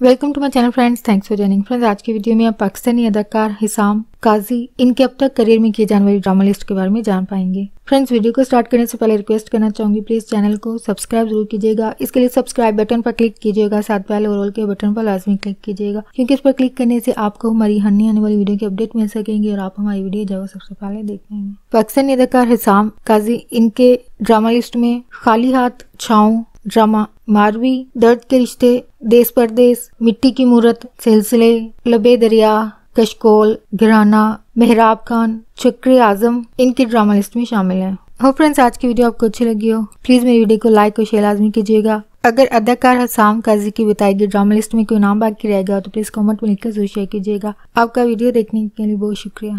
Welcome to my channel friends thanks for joining friends आज की video में आप पाकिस्तानी अदाकार हिसाम काजी, इनके अब तक करियर में किए जाने वाली ड्रामा लिस्ट के बारे में जान पाएँगे। फ्रेंड्स वीडियो को स्टार्ट करने से पहले रिक्वेस्ट करना चाहूँगी प्लीज़ चैनल को सब्सक्राइब ज़रूर कीजिएगा। इसके लिए सब्सक्राइब बटन पर क्लिक कीजिएगा, साथ पहले और के बटन पर लाजमी क्लिक कीजिएगा, क्योंकि इस पर क्लिक करने से आपको हमारी हन्नी आने वाली वीडियो की अपडेट मिल सकेंगी और आप हमारी वीडियो जब सबसे पहले देख पाएँगे। पाकिस्तानी अदाकार हिसाम काजी, इनके ड्रामा लिस्ट में खाली हाथ छाऊ ड्रामा मारवी, दर्द के रिश्ते, देश परदेश, मिट्टी की मूर्त, सिलसिले, लबे दरिया, कशकोल, घराना, मेहराब खान, चक्र आज़म, इनकी ड्रामा लिस्ट में शामिल है। हो फ्रेंड्स, आज की वीडियो आपको अच्छी लगी हो प्लीज़ मेरी वीडियो को लाइक और शेयर लाजमी कीजिएगा। अगर अदाकार हसाम काजी की बताई गई ड्रामा लिस्ट में कोई नाम बाकी रहेगा तो प्लीज़ कमेंट में लिखकर ज़रूर शेयर कीजिएगा। आपका वीडियो देखने के लिए बहुत शुक्रिया।